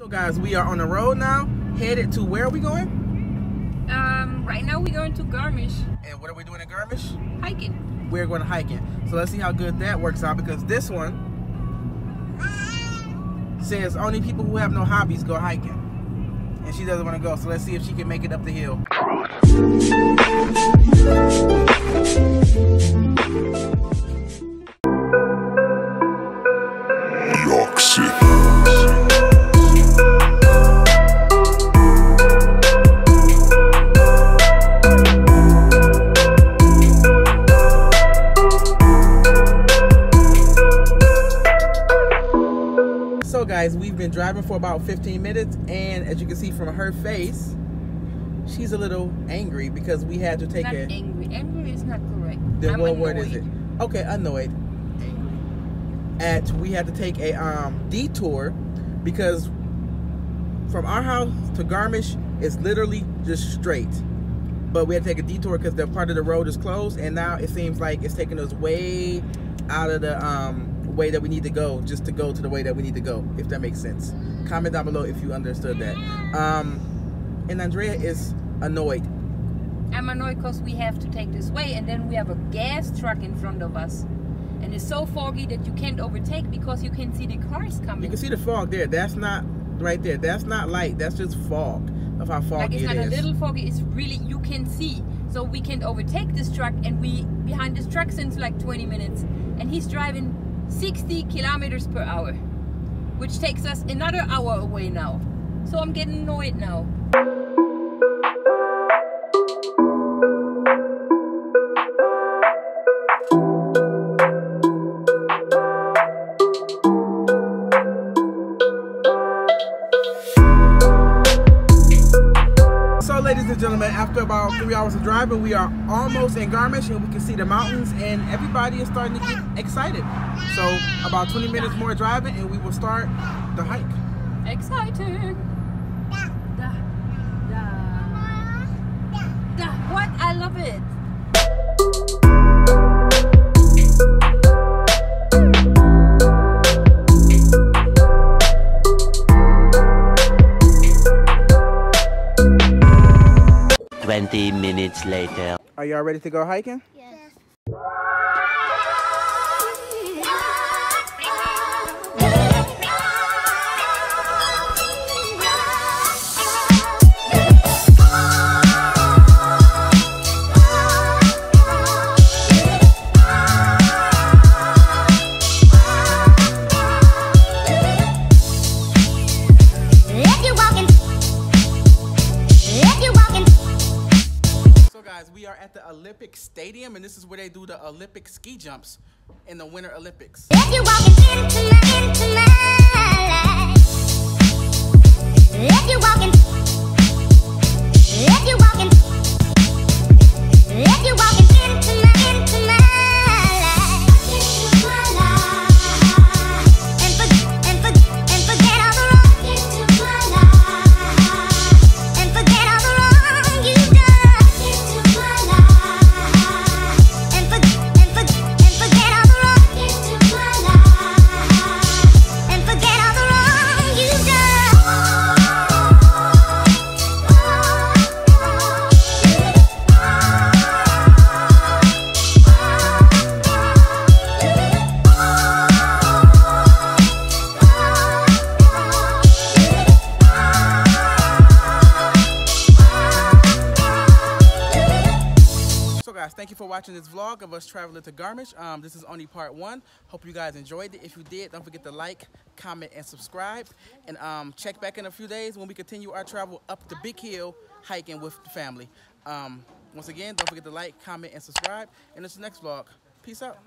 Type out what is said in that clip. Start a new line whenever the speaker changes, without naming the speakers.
So guys, we are on the road now, headed to where are we going?
Um, right now we're going to Garmisch
And what are we doing in Garmisch?
hiking.
We're going hiking. So let's see how good that works out because this one says only people who have no hobbies go hiking. And she doesn't want to go, so let's see if she can make it up the hill.
York City.
Been driving for about 15 minutes and as you can see from her face, she's a little angry because we had to take
not
a
angry. Angry is not correct.
then
I'm
what word is it? Okay, annoyed. Angry. At we had to take a um, detour because from our house to Garmisch is literally just straight. But we had to take a detour because the part of the road is closed, and now it seems like it's taking us way out of the um, way that we need to go, just to go to the way that we need to go. If that makes sense. Comment down below if you understood that. Um, and Andrea is annoyed.
I'm annoyed because we have to take this way and then we have a gas truck in front of us. And it's so foggy that you can't overtake because you can see the cars coming.
You can see the fog there. That's not right there. That's not light. That's just fog of how
like
foggy
it's
it
not a little foggy, it's really you can see. So we can't overtake this truck and we behind this truck since like 20 minutes and he's driving 60 kilometers per hour. Which takes us another hour away now. So I'm getting annoyed now.
Ladies and gentlemen, after about three hours of driving, we are almost in Garmisch and we can see the mountains, and everybody is starting to get excited. So, about 20 minutes more driving, and we will start the hike.
Exciting.
Minutes later.
Are y'all ready to go hiking?
Yes.
We are at the Olympic Stadium, and this is where they do the Olympic ski jumps in the Winter Olympics. Thank you for watching this vlog of us traveling to Garmisch. Um, this is only part one. Hope you guys enjoyed it. If you did, don't forget to like, comment, and subscribe. And um, check back in a few days when we continue our travel up the Big Hill hiking with the family. Um, once again, don't forget to like, comment, and subscribe. And the next vlog. Peace out.